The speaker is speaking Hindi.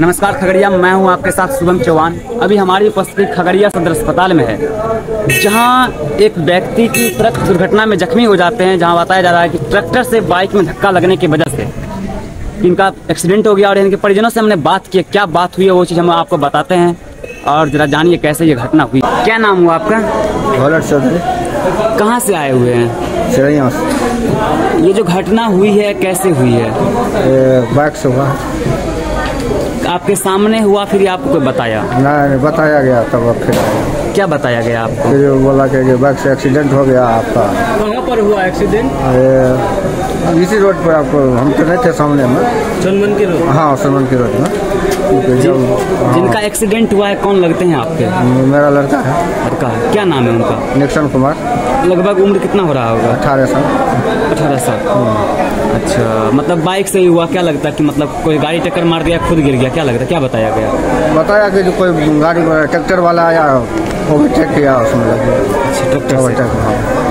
नमस्कार खगड़िया मैं हूँ आपके साथ शुभम चौहान। अभी हमारी उपस्थिति खगड़िया सदर अस्पताल में है जहाँ एक व्यक्ति की ट्रक दुर्घटना में जख्मी हो जाते हैं जहाँ बताया जा रहा है कि ट्रैक्टर से बाइक में धक्का लगने की वजह से। इनका एक्सीडेंट हो गया और इनके परिजनों से हमने बात की क्या बात हुई है वो चीज़ हम आपको बताते हैं और जरा जानिए कैसे ये घटना हुई। क्या नाम हुआ आपका? कहाँ से आए हुए हैं? ये जो घटना हुई है कैसे हुई है? बाइक से हुआ। आपके सामने हुआ फिर आपको कोई बताया? ना बताया गया तब फिर क्या बताया गया आपको? फिर बोला कि बाइक से एक्सीडेंट हो गया आपका। कहाँ पर हुआ एक्सीडेंट इसी रोड पर आपको हम तो नहीं थे सामने में। चंदन के रोड हाँ सलमान की रोड में। तो जब जिनका एक्सीडेंट हुआ है कौन लगते हैं आपके? मेरा लड़का है। लड़का है। क्या नाम है उनका? निक्सन कुमार। लगभग उम्र कितना हो रहा होगा? अठारह साल। अठारह साल। अच्छा मतलब बाइक से ही हुआ क्या लगता है कि मतलब कोई गाड़ी टक्कर मार दिया खुद गिर गया क्या लगता है क्या बताया गया? बताया कि जो कोई गाड़ी ट्रैक्टर वाला आया ओवरटेक किया उसमें अच्छा ट्रैक्टर ओवरटेक